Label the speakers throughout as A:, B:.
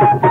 A: Thank you.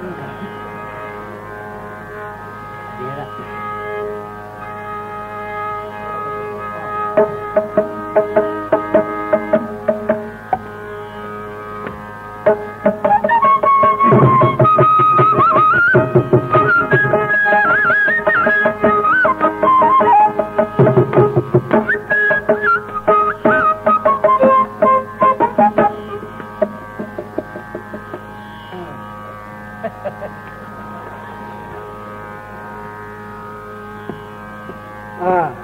A: Ừ. Thank you.
B: 嗯。